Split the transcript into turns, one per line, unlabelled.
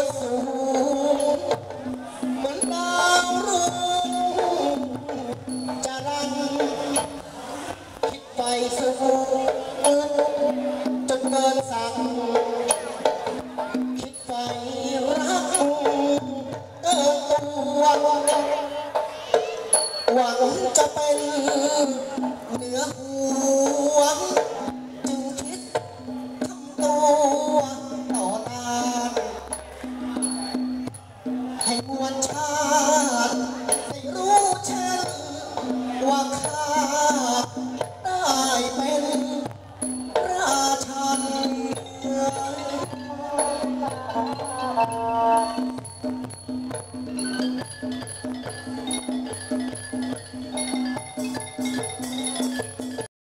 มียศสูง เหมือนดาวรุ่งจะรันคิดไปสูงจนเกินสั่งคิดไปรักเกินตัวหวังจะเป็นเหนือหัว ให้มวลชาติได้รู้เช่อว่าข้าได้เป็นราชัน
เ